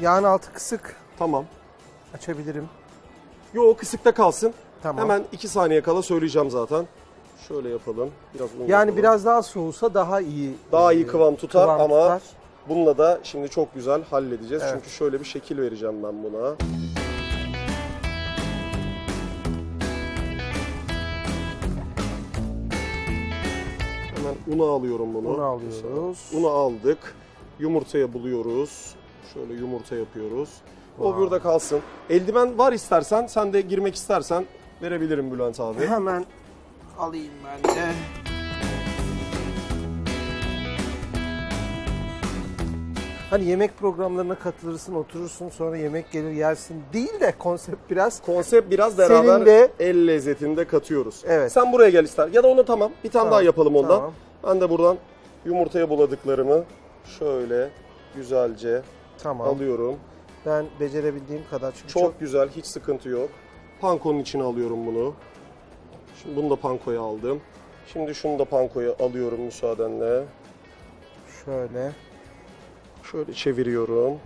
Yağın altı kısık. Tamam. Açabilirim. Yo kısıkta kalsın. Tamam. Hemen 2 saniye kala söyleyeceğim zaten. Şöyle yapalım. Biraz un Yani yapalım. biraz daha soğusa daha iyi. Daha e, iyi kıvam tutar kıvam ama tutar. bununla da şimdi çok güzel halledeceğiz. Evet. Çünkü şöyle bir şekil vereceğim ben buna. Hemen una alıyorum bunu. Bunu alıyoruz. Unu aldık. Yumurtaya buluyoruz. Şöyle yumurta yapıyoruz. O Vay. burada kalsın. Eldiven var istersen, sen de girmek istersen verebilirim Bülent abi. Hemen alayım ben de. Hani yemek programlarına katılırsın, oturursun, sonra yemek gelir yersin değil de konsept biraz Konsept biraz Senin beraber de- el lezzetini de katıyoruz. Evet. Sen buraya gel ister. Ya da onu tamam. Bir tane Tamam, daha yapalım ondan. tamam. Ben de buradan yumurtaya buladıklarımı şöyle güzelce tamam. alıyorum. Ben becerebildiğim kadar çünkü Çok, çok, güzel, hiç sıkıntı yok. Pankonun içine alıyorum bunu. Şimdi bunu da pankoya aldım. Şimdi şunu da pankoya alıyorum müsaadenle. şöyle Şöyle çeviriyorum.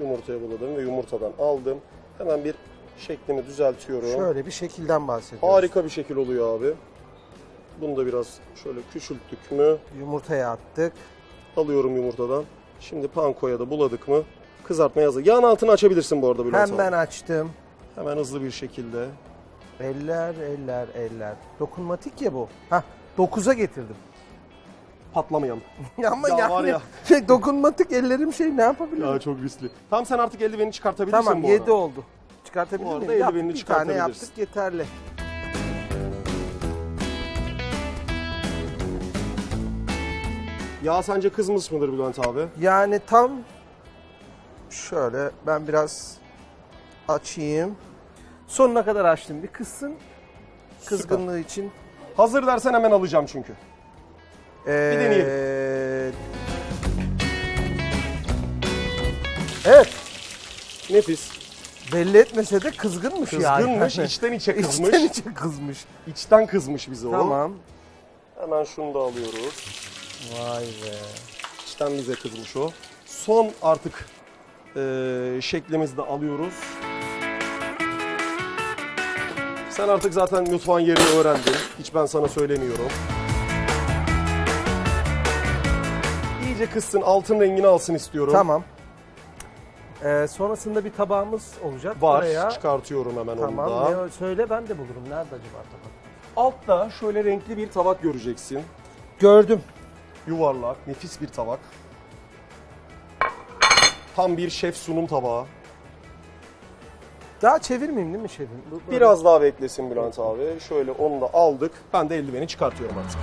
Yumurtaya buladım ve yumurtadan aldım. Hemen bir şeklini düzeltiyorum. şöyle bir şekilden bahsediyoruz. Harika bir şekil oluyor abi. Bunu da biraz şöyle küçülttük mü Yumurtaya attık. alıyorum yumurtadan. Şimdi pankoya da buladık mı kızartmaya hazır. Yağın altını açabilirsin bu arada Bülent abi. Hemen açtım. Hemen hızlı bir şekilde. Eller, eller, eller. Dokunmatik ya bu. Hah, 9'a getirdim. Patlamayalım. Ama Ya yani var ya. şey, dokunmatik ellerim şey ne yapabilirim? Ya çok riskli. Tamam sen artık eldiveni çıkartabilirsin Tamam bu 7 arada. oldu. Çıkartabilir Bu arada miyim? eldivenini Yaptık, bir tane çıkartabilirsin. yaptık yeterli. Yağ sence kızmış mıdır Bülent abi? Yani tam şöyle ben biraz açayım. Sonuna kadar açtım. Bir kızsın. Kızgınlığı için. Hazır dersen hemen alacağım çünkü. Ee, deneyelim. Evet. Nefis. Belli etmese de kızgınmış yani. Kızgınmış, içten içe kızmış. İçten içe kızmış. İçten kızmış bize o. Tamam. Hemen şunu da alıyoruz. Vay be. İçten bize kızmış o. Son artık eee şeklimizi de alıyoruz. Sen artık zaten mutfağın yerini öğrendin. Hiç ben sana söylemiyorum. İyice kızsın, altın rengini alsın istiyorum. Tamam. Ee, sonrasında bir tabağımız olacak. Var, Oraya. çıkartıyorum hemen Tamam. onu da. Ne, söyle ben de bulurum. Nerede acaba tabak? Altta şöyle renkli bir tabak göreceksin. Gördüm. Yuvarlak, nefis bir tabak. Tam bir şef sunum tabağı. Daha çevirmeyeyim değil mi şefim? Bu- böyle- Biraz daha beklesin Bülent abi. Şöyle onu da aldık. Ben de eldiveni çıkartıyorum artık.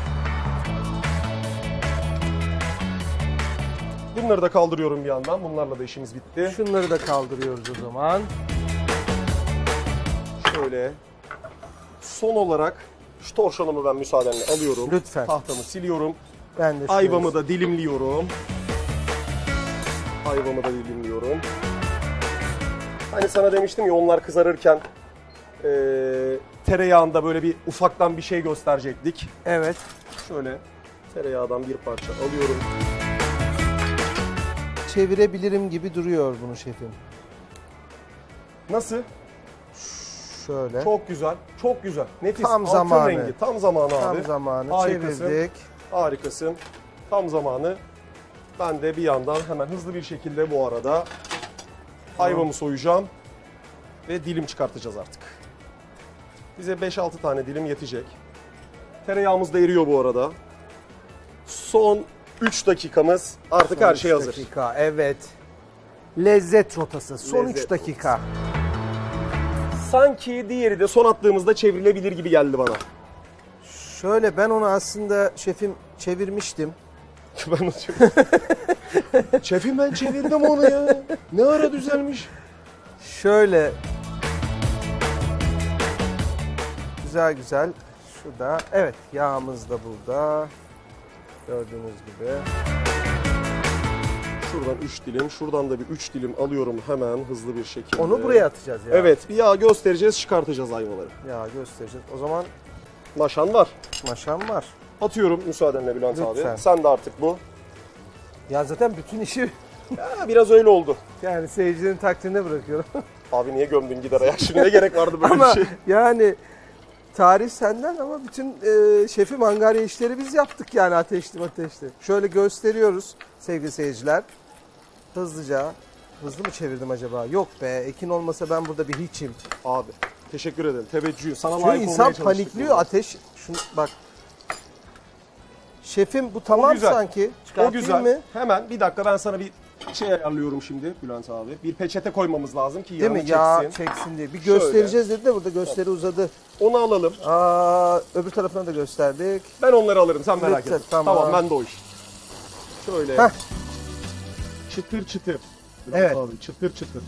Bunları da kaldırıyorum bir yandan. Bunlarla da işimiz bitti. Şunları da kaldırıyoruz o zaman. Şöyle son olarak şu torşanımı ben müsaadenle alıyorum. Lütfen. Tahtamı siliyorum. Ben de şöyle- Ayvamı da dilimliyorum. Ayvamı da dilimliyorum. Hani sana demiştim ya onlar kızarırken eee tereyağında böyle bir ufaktan bir şey gösterecektik. Evet. Şöyle tereyağdan bir parça alıyorum. Çevirebilirim gibi duruyor bunu şefim. Nasıl? Şöyle. Çok güzel. Çok güzel. Nefis. Tam Altın zamanı. rengi. Tam zamanı abi. Tam zamanı Harikasın. çevirdik. Harikasın. Tam zamanı. Ben de bir yandan hemen hızlı bir şekilde bu arada ayvamı soyacağım ve dilim çıkartacağız artık. Bize 5-6 tane dilim yetecek. Tereyağımız da eriyor bu arada. Son 3 dakikamız. Artık her Son şey üç hazır. dakika evet. Lezzet rotası. Son 3 Lezzet dakika. Sanki diğeri de son attığımızda çevrilebilir gibi geldi bana. Şöyle ben onu aslında şefim çevirmiştim. Ben çevir- Şefim ben çevirdim onu ya. Ne ara düzelmiş. Şöyle güzel güzel şurada. Evet yağımız da burada. Gördüğünüz gibi. Şuradan 3 dilim, şuradan da bir 3 dilim alıyorum hemen hızlı bir şekilde. Onu buraya atacağız ya. Evet, bir yağ göstereceğiz, çıkartacağız ayvaları. Ya göstereceğiz. O zaman Maşan var. maşam var. Atıyorum müsaadenle Bülent Lütfen. abi. Sen de artık bu. Ya zaten bütün işi Ya, biraz öyle oldu. Yani seyircilerin takdirine bırakıyorum. Abi niye gömdün gider ayak? Şimdi ne gerek vardı böyle ama bir şey? yani tarih senden ama bütün e, şefim angarya işleri biz yaptık yani ateşli ateşli. Şöyle gösteriyoruz sevgili seyirciler. Hızlıca. Hızlı mı çevirdim acaba? Yok be. Ekin olmasa ben burada bir hiçim. Abi teşekkür ederim. Teveccühün. Sana Çünkü layık insan olmaya panikliyor. burada. Ateş. Şunu bak. Şefim bu tamam güzel. sanki. O Çıkartayım güzel. mı? Hemen bir dakika ben sana bir şey ayarlıyorum şimdi Bülent abi. Bir peçete koymamız lazım ki Değil mi? Ya çeksin. çeksin diye. Bir Şöyle. göstereceğiz dedi de burada gösteri uzadı. Onu alalım. Aa, öbür tarafına da gösterdik. Ben onları alırım sen merak etme. tamam. Tamam. ben de o iş. Şöyle. Heh. Çıtır çıtır. Bülent Evet. Abi, çıtır çıtır.